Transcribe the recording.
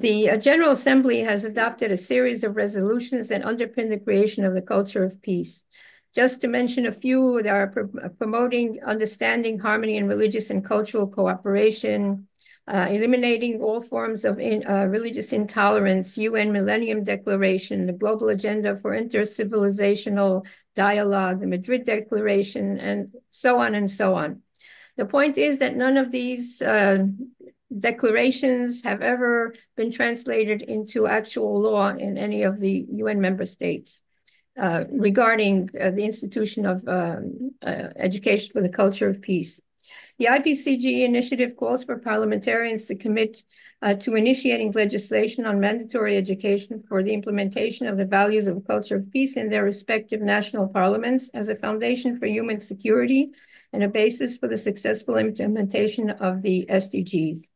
The uh, General Assembly has adopted a series of resolutions that underpin the creation of the culture of peace. Just to mention a few, they are promoting understanding, harmony, and religious and cultural cooperation, uh, eliminating all forms of in, uh, religious intolerance, UN Millennium Declaration, the Global Agenda for Intercivilizational Dialogue, the Madrid Declaration, and so on and so on. The point is that none of these uh, declarations have ever been translated into actual law in any of the UN member states. Uh, regarding uh, the institution of um, uh, education for the culture of peace. The IPCG initiative calls for parliamentarians to commit uh, to initiating legislation on mandatory education for the implementation of the values of culture of peace in their respective national parliaments as a foundation for human security and a basis for the successful implementation of the SDGs.